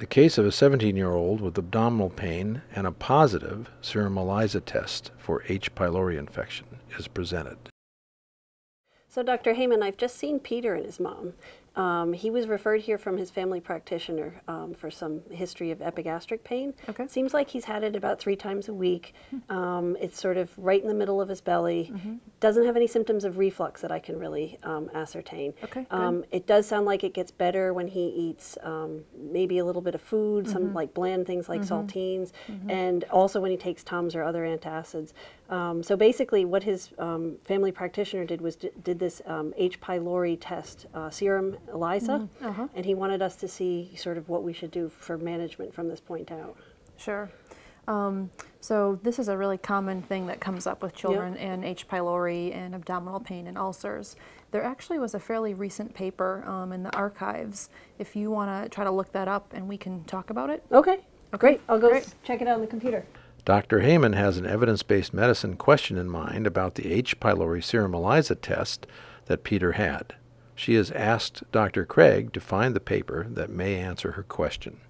The case of a 17 year old with abdominal pain and a positive serum ELISA test for H. pylori infection is presented. So, Dr. Heyman, I've just seen Peter and his mom. Um, he was referred here from his family practitioner um, for some history of epigastric pain. Okay. Seems like he's had it about three times a week. Um, it's sort of right in the middle of his belly. Doesn't have any symptoms of reflux that I can really um, ascertain. Okay. Um, it does sound like it gets better when he eats um, maybe a little bit of food, some like bland things like saltines, and also when he takes Tums or other antacids. Um, so basically, what his um, family practitioner did was d- did this um, H. pylori test, uh, serum ELISA, and he wanted us to see sort of what we should do for management from this point out. Sure. Um, so this is a really common thing that comes up with children and H. pylori and abdominal pain and ulcers. There actually was a fairly recent paper um, in the archives. If you want to try to look that up and we can talk about it. Okay, great. I'll go great. check it out on the computer. Dr. Heyman has an evidence based medicine question in mind about the H. pylori serum ELISA test that Peter had. She has asked Dr. Craig to find the paper that may answer her question.